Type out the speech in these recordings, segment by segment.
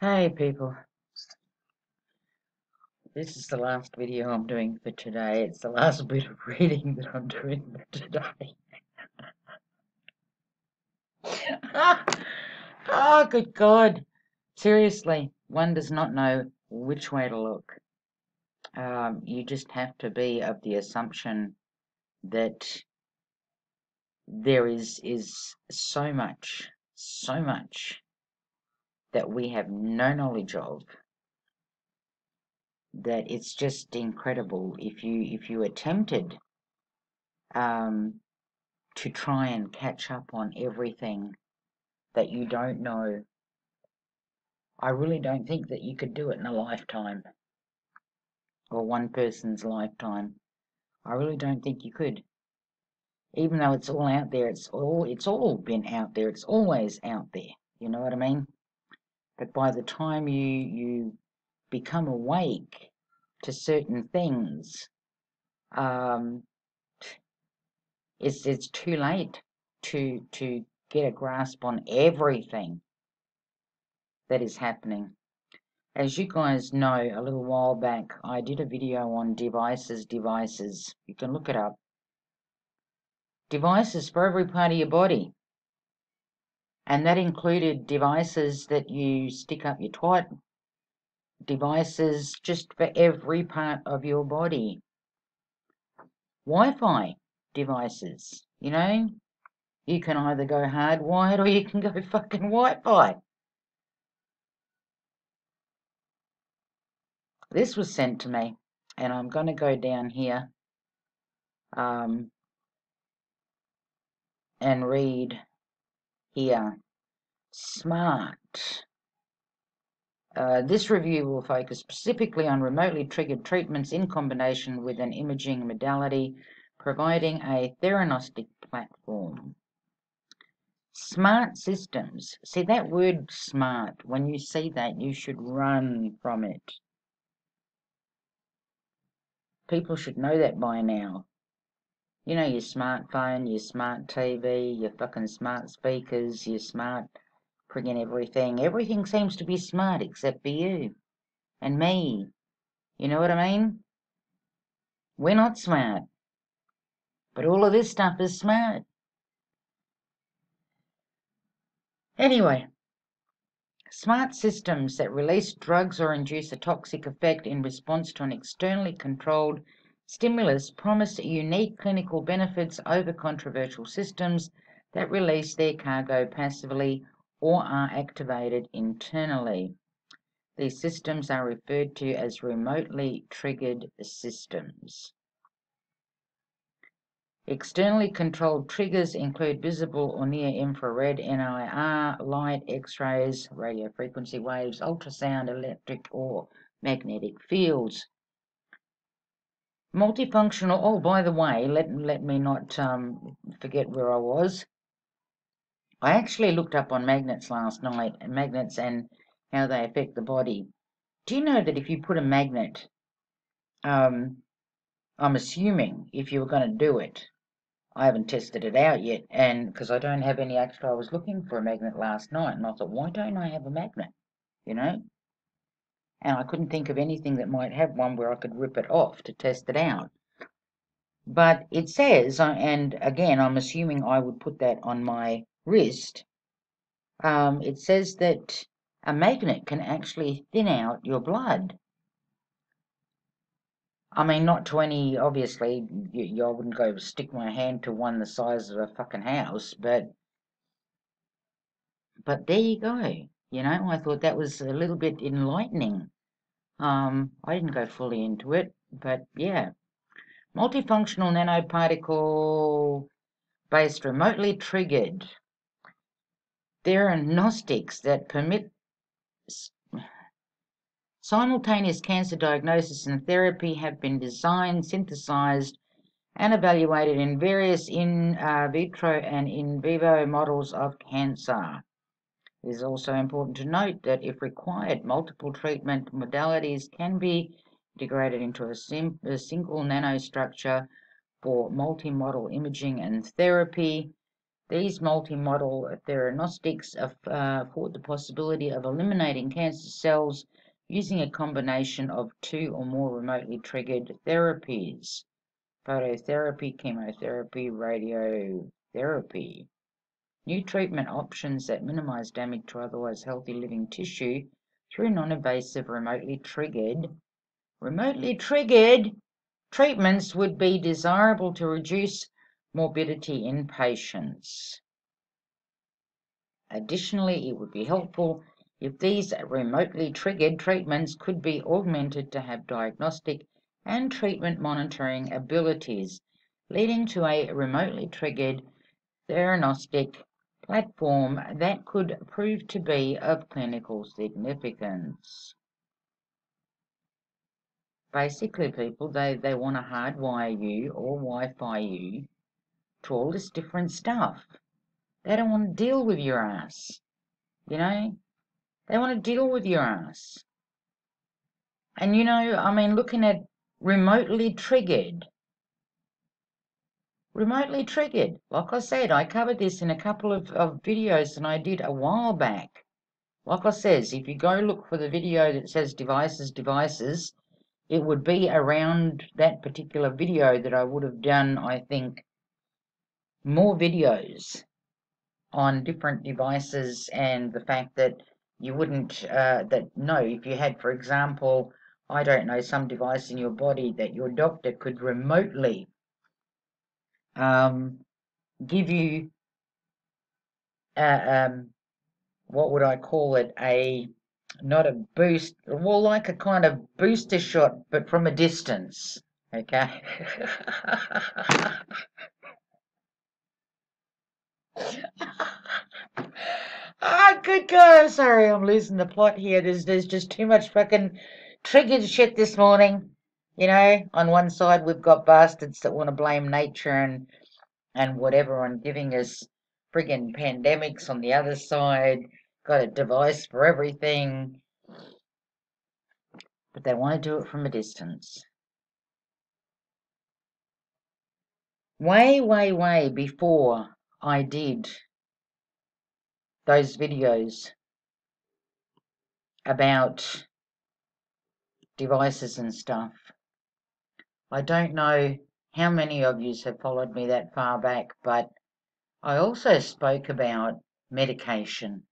Hey people, this is the last video I'm doing for today. It's the last bit of reading that I'm doing for today. oh, good God. Seriously, one does not know which way to look. Um, you just have to be of the assumption that there is is so much, so much that we have no knowledge of that it's just incredible if you if you attempted um, to try and catch up on everything that you don't know i really don't think that you could do it in a lifetime or one person's lifetime. I really don't think you could. Even though it's all out there it's all it's all been out there it's always out there. You know what i mean but by the time you you become awake to certain things, um, it's it's too late to to get a grasp on everything that is happening. As you guys know, a little while back, I did a video on devices, devices. You can look it up. Devices for every part of your body. And that included devices that you stick up your twat, devices just for every part of your body. Wi-Fi devices, you know, you can either go hardwired or you can go fucking Wi-Fi. This was sent to me, and I'm going to go down here um, and read here. Smart uh, this review will focus specifically on remotely triggered treatments in combination with an imaging modality, providing a theranostic platform. Smart systems. See that word smart, when you see that, you should run from it. People should know that by now. You know, your smartphone, your smart TV, your fucking smart speakers, your smart friggin' everything. Everything seems to be smart except for you and me. You know what I mean? We're not smart. But all of this stuff is smart. Anyway, smart systems that release drugs or induce a toxic effect in response to an externally controlled stimulus promise unique clinical benefits over controversial systems that release their cargo passively or are activated internally. These systems are referred to as remotely triggered systems. Externally controlled triggers include visible or near infrared, NIR, light, X-rays, radio frequency waves, ultrasound, electric or magnetic fields. Multifunctional, oh, by the way, let, let me not um, forget where I was. I actually looked up on magnets last night, and magnets and how they affect the body. Do you know that if you put a magnet, um, I'm assuming if you were going to do it, I haven't tested it out yet, and because I don't have any extra, I was looking for a magnet last night, and I thought, why don't I have a magnet? You know? And I couldn't think of anything that might have one where I could rip it off to test it out. But it says, uh, and again, I'm assuming I would put that on my wrist, um, it says that a magnet can actually thin out your blood. I mean, not to any, obviously, you, you, I wouldn't go stick my hand to one the size of a fucking house, but, but there you go. You know, I thought that was a little bit enlightening. Um, I didn't go fully into it, but yeah. Multifunctional nanoparticle based remotely triggered theranostics that permit simultaneous cancer diagnosis and therapy have been designed, synthesized, and evaluated in various in uh, vitro and in vivo models of cancer. It is also important to note that if required, multiple treatment modalities can be integrated into a, a single nanostructure for multimodal imaging and therapy These multimodal theranostics uh, afford the possibility of eliminating cancer cells using a combination of two or more remotely triggered therapies phototherapy, chemotherapy, radiotherapy. New treatment options that minimize damage to otherwise healthy living tissue through non-invasive remotely triggered remotely triggered treatments would be desirable to reduce morbidity in patients. Additionally, it would be helpful if these remotely triggered treatments could be augmented to have diagnostic and treatment monitoring abilities, leading to a remotely triggered theranostic platform that could prove to be of clinical significance. Basically, people, they, they want to hardwire you or Wi-Fi you to all this different stuff. They don't want to deal with your ass. You know? They want to deal with your ass. And you know, I mean, looking at remotely triggered, remotely triggered. Like I said, I covered this in a couple of, of videos and I did a while back. Like I says, if you go look for the video that says devices, devices, it would be around that particular video that I would have done, I think, more videos on different devices and the fact that you wouldn't, uh, that no, if you had, for example, I don't know, some device in your body that your doctor could remotely um, give you, uh, um, what would I call it, a, not a boost, well, like a kind of booster shot, but from a distance, okay? ah, good God, sorry, I'm losing the plot here. There's, there's just too much fucking triggered shit this morning. You know, on one side we've got bastards that want to blame nature and and whatever on giving us friggin' pandemics on the other side. Got a device for everything. But they want to do it from a distance. Way, way, way before I did those videos about devices and stuff. I don't know how many of you have followed me that far back, but I also spoke about medication.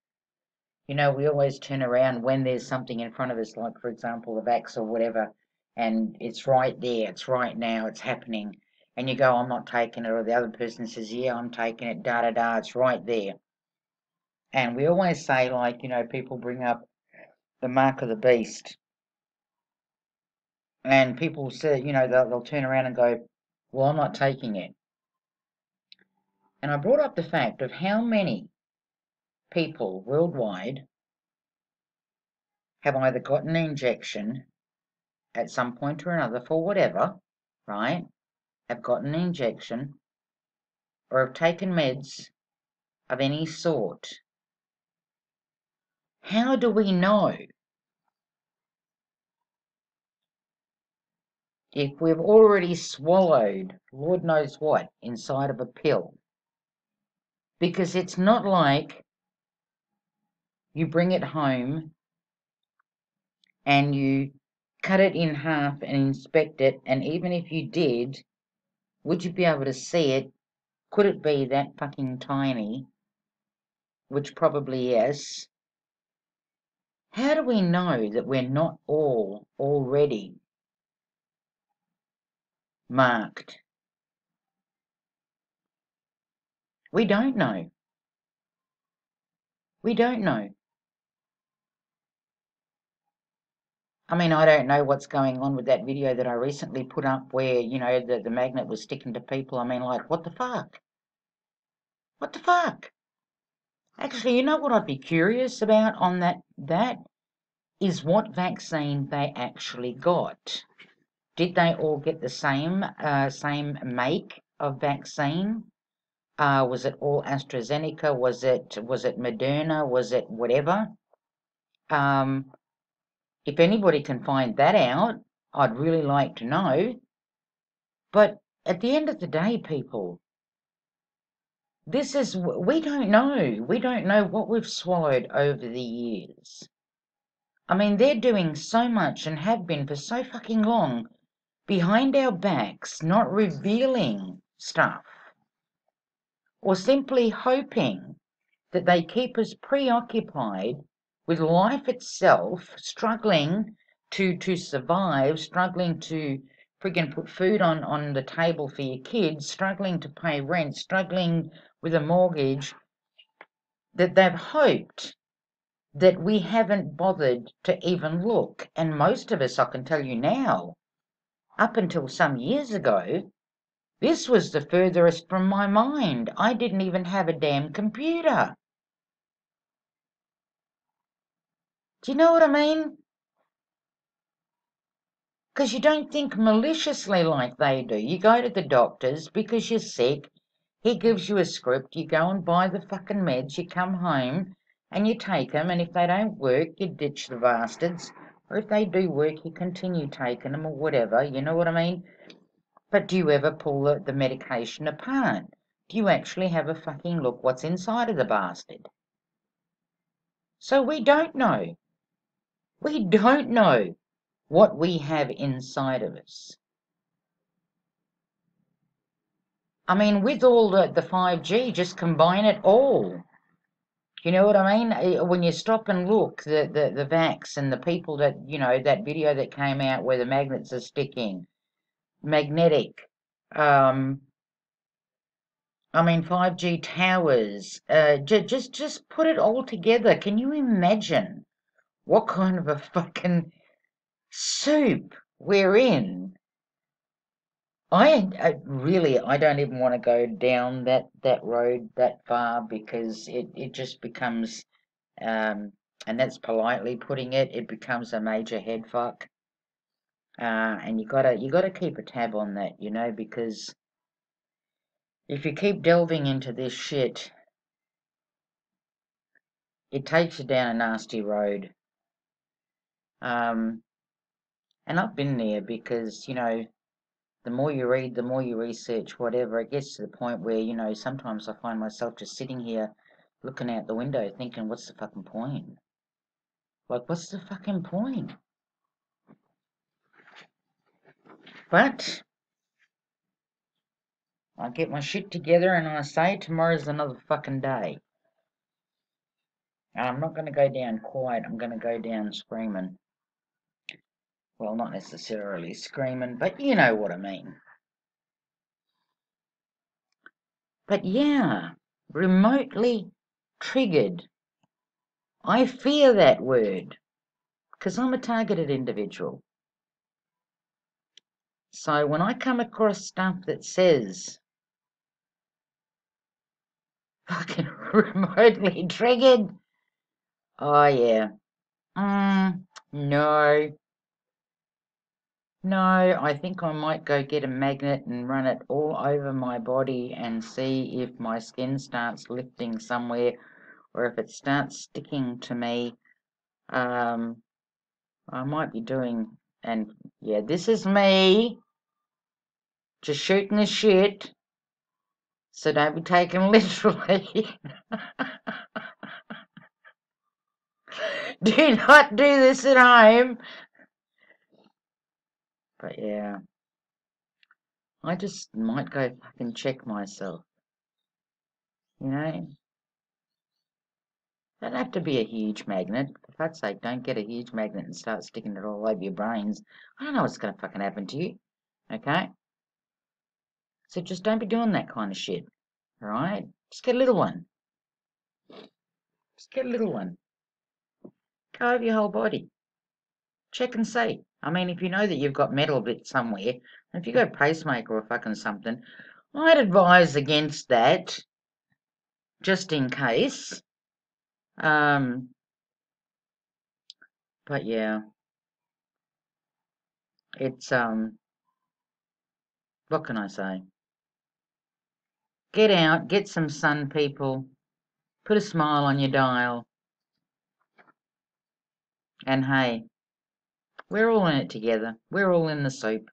You know, we always turn around when there's something in front of us, like, for example, the vax or whatever, and it's right there, it's right now, it's happening. And you go, I'm not taking it, or the other person says, Yeah, I'm taking it, da da da, it's right there. And we always say, like, you know, people bring up the mark of the beast and people say, you know, they'll, they'll turn around and go, well, I'm not taking it. And I brought up the fact of how many people worldwide have either gotten an injection at some point or another for whatever, right? Have gotten an injection or have taken meds of any sort. How do we know if we've already swallowed Lord knows what inside of a pill. Because it's not like you bring it home and you cut it in half and inspect it, and even if you did, would you be able to see it? Could it be that fucking tiny? Which probably yes. How do we know that we're not all already marked. We don't know. We don't know. I mean, I don't know what's going on with that video that I recently put up where, you know, the, the magnet was sticking to people. I mean, like, what the fuck? What the fuck? Actually, you know what I'd be curious about on that? That is what vaccine they actually got. Did they all get the same uh, same make of vaccine? Uh, was it all AstraZeneca? Was it was it Moderna? Was it whatever? Um, if anybody can find that out, I'd really like to know. But at the end of the day, people, this is, we don't know. We don't know what we've swallowed over the years. I mean, they're doing so much and have been for so fucking long behind our backs, not revealing stuff or simply hoping that they keep us preoccupied with life itself, struggling to to survive, struggling to friggin' put food on, on the table for your kids, struggling to pay rent, struggling with a mortgage, that they've hoped that we haven't bothered to even look. And most of us, I can tell you now, up until some years ago, this was the furthest from my mind. I didn't even have a damn computer. Do you know what I mean? Because you don't think maliciously like they do. You go to the doctors because you're sick. He gives you a script. You go and buy the fucking meds. You come home and you take them. And if they don't work, you ditch the bastards. Or if they do work, you continue taking them or whatever. You know what I mean? But do you ever pull the, the medication apart? Do you actually have a fucking look what's inside of the bastard? So we don't know. We don't know what we have inside of us. I mean, with all the, the 5G, just combine it all. You know what I mean? Eh, when you stop and look, the, the, the vax and the people that, you know, that video that came out where the magnets are sticking, magnetic, um, I mean, 5G towers, uh, just, just put it all together. Can you imagine what kind of a fucking soup we're in. I, I, really I don't even want to go down that that road that far because it it just becomes um and that's politely putting it it becomes a major head fuck uh and you gotta you gotta keep a tab on that you know because if you keep delving into this shit it takes you down a nasty road. Um and I've been there because, you know, the more you read, the more you research, whatever, it gets to the point where, you know, sometimes I find myself just sitting here looking out the window thinking, what's the fucking point? Like, what's the fucking point? But I get my shit together and I say tomorrow's another fucking day. And I'm not going to go down quiet, I'm going to go down screaming. Well, not necessarily screaming, but you know what I mean. But yeah, remotely triggered. I fear that word because I'm a targeted individual. So when I come across stuff that says fucking remotely triggered, oh yeah, mm, no, no, I think I might go get a magnet and run it all over my body and see if my skin starts lifting somewhere or if it starts sticking to me. Um, I might be doing, and yeah, this is me just shooting the shit. So don't be taken literally. do not do this at home. But yeah. I just might go fucking check myself. You know? Don't have to be a huge magnet. For fuck's sake, don't get a huge magnet and start sticking it all over your brains. I don't know what's gonna fucking happen to you. Okay? So just don't be doing that kind of shit. Alright? Just get a little one. Just get a little one. Over your whole body. Check and see. I mean, if you know that you've got metal bit somewhere, if you've got a pacemaker or fucking something, I'd advise against that, just in case. Um, but yeah, it's, um, what can I say? Get out, get some sun, people. Put a smile on your dial. And hey, we're all in it together. We're all in the soup.